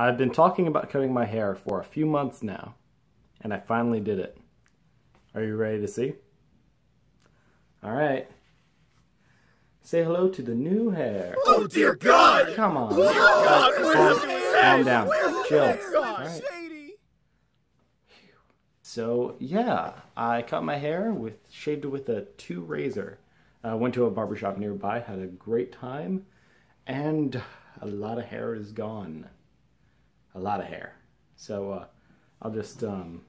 I've been talking about cutting my hair for a few months now, and I finally did it. Are you ready to see? All right. Say hello to the new hair. Oh dear God! Come on. Oh, God, Calm, where's calm the down. Chill. All right. So yeah, I cut my hair with shaved it with a two razor. I went to a barbershop nearby, had a great time, and a lot of hair is gone. A lot of hair. So uh, I'll just um.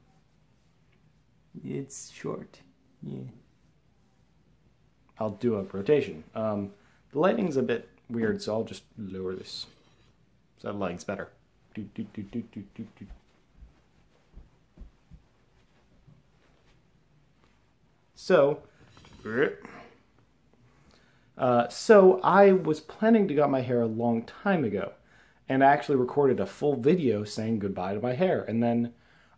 It's short. Yeah. I'll do a rotation. Um, the lighting's a bit weird, so I'll just lower this. So that lighting's better. Do, do, do, do, do, do, do. So, uh, so I was planning to cut my hair a long time ago, and I actually recorded a full video saying goodbye to my hair, and then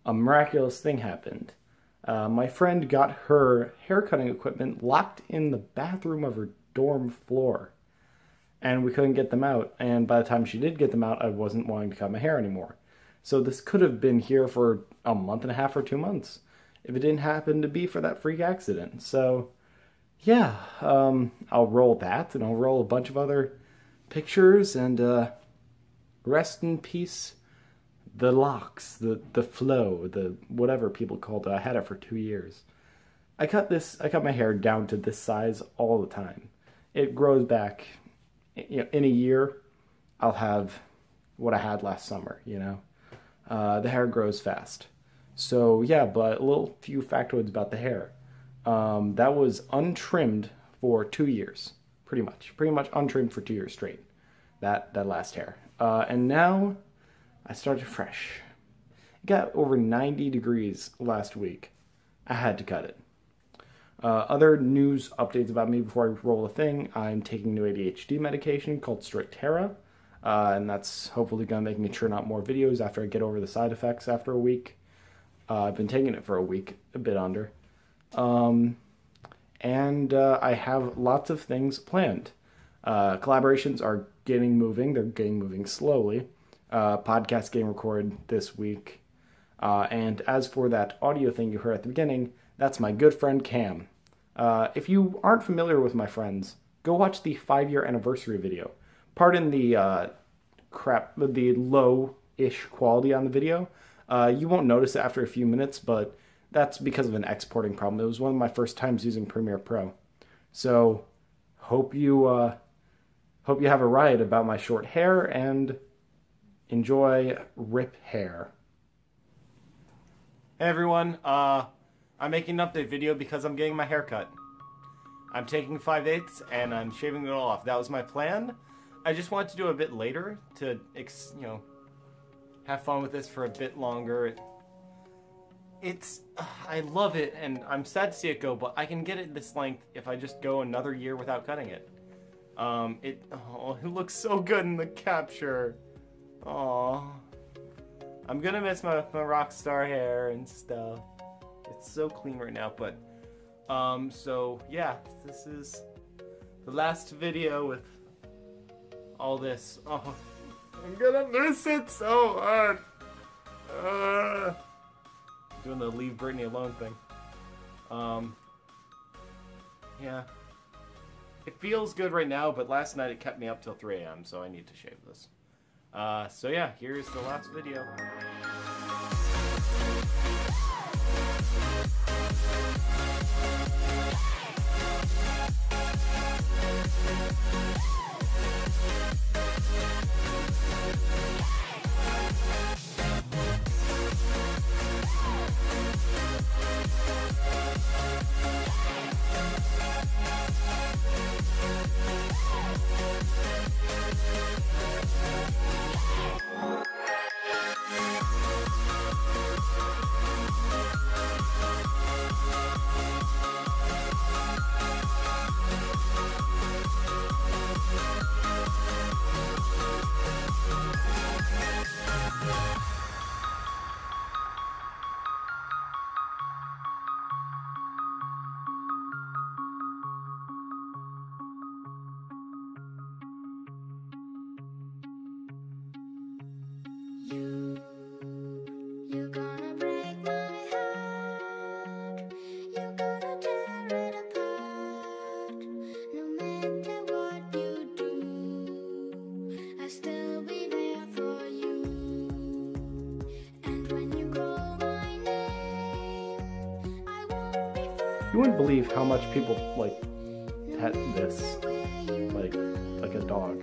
a miraculous thing happened. Uh, my friend got her haircutting equipment locked in the bathroom of her dorm floor, and we couldn't get them out. And by the time she did get them out, I wasn't wanting to cut my hair anymore. So this could have been here for a month and a half or two months if it didn't happen to be for that freak accident. So, yeah, um, I'll roll that and I'll roll a bunch of other pictures and uh, rest in peace. The locks, the the flow, the whatever people called it. I had it for two years. I cut this. I cut my hair down to this size all the time. It grows back. You know, in a year, I'll have what I had last summer. You know, uh, the hair grows fast. So yeah, but a little few factoids about the hair. Um, that was untrimmed for two years, pretty much, pretty much untrimmed for two years straight. That that last hair, uh, and now I started fresh. It got over 90 degrees last week. I had to cut it. Uh, other news updates about me before I roll a thing. I'm taking new ADHD medication called Strattera, uh, and that's hopefully going to make me churn out more videos after I get over the side effects after a week. Uh, I've been taking it for a week, a bit under. Um, and uh, I have lots of things planned. Uh, collaborations are getting moving, they're getting moving slowly. Uh, podcast getting recorded this week. Uh, and as for that audio thing you heard at the beginning, that's my good friend Cam. Uh, if you aren't familiar with my friends, go watch the five year anniversary video. Pardon the uh, crap, the low ish quality on the video. Uh, you won't notice it after a few minutes, but that's because of an exporting problem. It was one of my first times using Premiere Pro. So, hope you uh, hope you have a riot about my short hair and enjoy Rip Hair. Hey everyone, uh, I'm making an update video because I'm getting my hair cut. I'm taking 5 eighths and I'm shaving it all off. That was my plan. I just wanted to do it a bit later to, you know, have fun with this for a bit longer. It's, uh, I love it and I'm sad to see it go, but I can get it this length if I just go another year without cutting it. Um, it, oh, it looks so good in the capture. Aww. I'm gonna miss my, my rock star hair and stuff. It's so clean right now, but um, so yeah, this is the last video with all this. Oh, I'm gonna miss it so hard. Uh, doing the leave Britney alone thing. Um, yeah. It feels good right now, but last night it kept me up till 3 a.m., so I need to shave this. Uh, so yeah, here's the last video. You wouldn't believe how much people like pet this, like like a dog,